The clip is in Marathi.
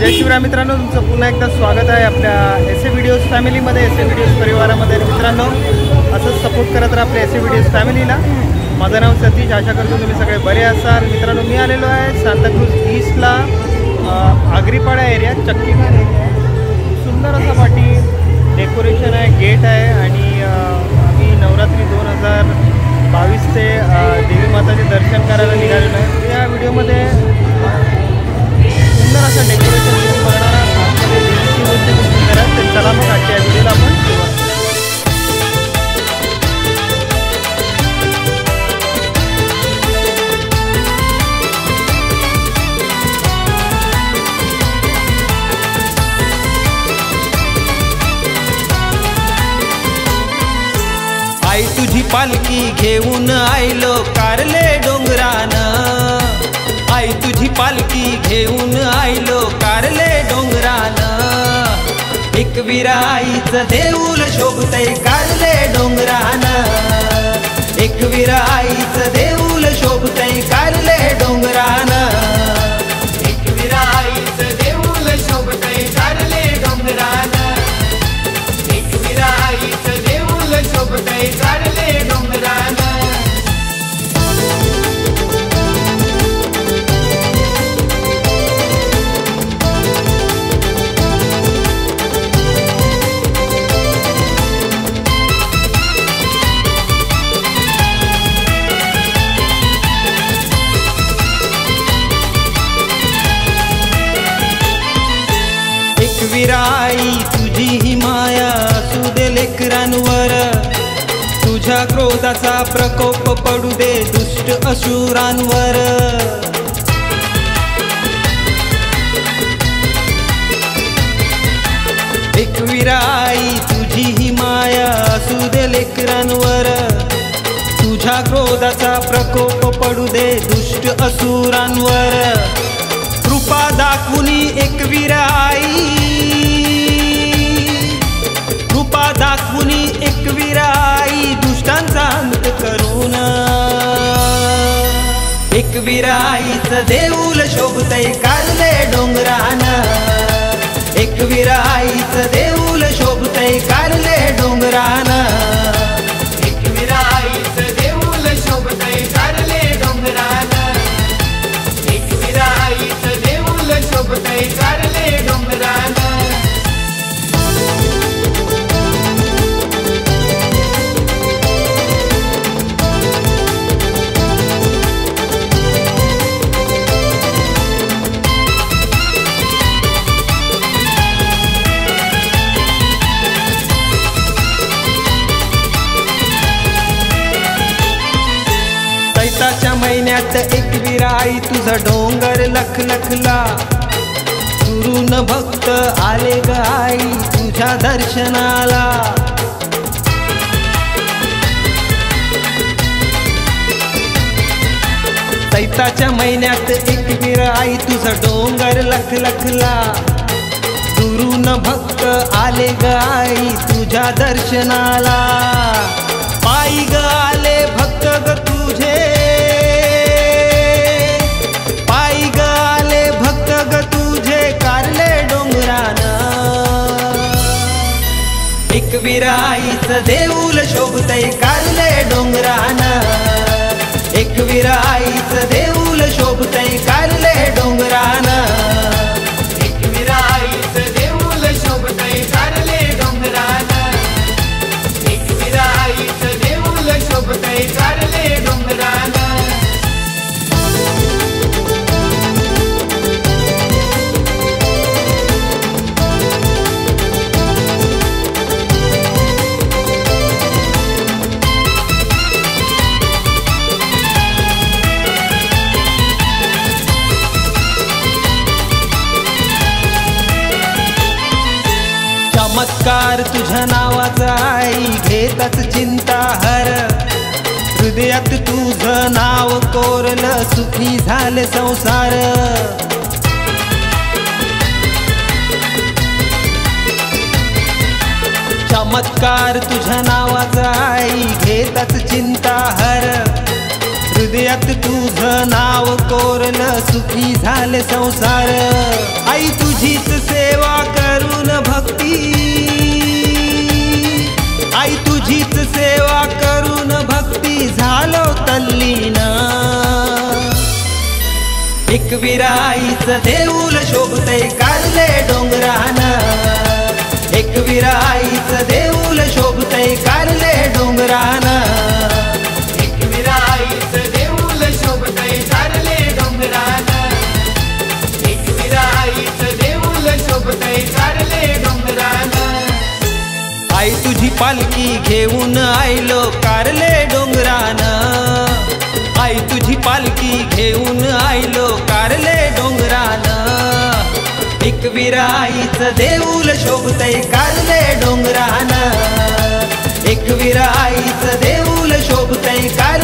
जय शिवराय मित्रांनो तुमचं पुन्हा एकदा स्वागत आहे आपल्या एस ए व्हिडिओज फॅमिलीमध्ये एस ए व्हिडिओज परिवारामध्ये. मित्रांनो असंच सपोर्ट करत राहा आपल्या एस ए व्हिडिओज फॅमिलीला माझं नाव सतीश आशा करतो तुम्ही सगळे बरे असाल. मित्रांनो मी आलेलो आहे सांताक्रूज ईस्टला आगरीपाडा एरिया चक्कीघर एरिया आहे सुंदर असा पाठी डेकोरेशन आहे गेट आहे आणि आम्ही नवरात्री दोन हजार बावीसचे देवी माताचे दर्शन करायला निघालेलो आहे. या व्हिडिओमध्ये सुंदर असं डेकोरेशन तुझी पालखी घेऊन आयलो कारले डोंगरान. आई तुझी पालखी घेऊन आयलो कारले डोंगरान. एक विराईचं देऊल शोभते कारले डोंगरान. विराई तुझी ही माया असू दे लेकरांवर. तुझ्या क्रोधाचा प्रकोप पडू दे दुष्ट असुरांवर. एक विराई तुझी ही माया असू दे लेकरांवर. तुझ्या क्रोधाचा प्रकोप पडू दे दुष्ट असुरांवर. कृपा दाखवुनी एक विराई. कृपा दाखवुनी एक विराई दुष्टांचा अंत करून. एक विराईचं देऊल शोभतय कारले डोंगरान. एक चैताच्या एक विराई तुझा डोंगर लख लखला. दुरून भक्त आले ग आई तुझ्या दर्शनाला. चैताच्या महिन्यात एक विराई तुझा डोंगर लख लखला. दुरून भक्त आले ग आई तुझ्या दर्शनाला. पायी ग आले भक्त ग एक देऊल शोभतय कारले डोंगरान. एक विराईचं चमत्कार तुझ्या नावाचा आई घेतच चिंता हर. हृदयात तुझं नाव कोरलं सुखी झाले संसार. चमत्कार तुझ्या नावाचा आई घेतच चिंता हर. हृदयात तुझं नाव कोरलं सुखी झाले संसार. आई तुझीच सेवा सेवा करून भक्ती झालो तल्लीन. एक विराईच देऊल शोभते कारले डोंगरान. एक विराईच देऊल शोभते कारले डोंगरान. विराईच देऊल शोभतय कारले डोंगरान. एक विराईच देऊल शोभतय कार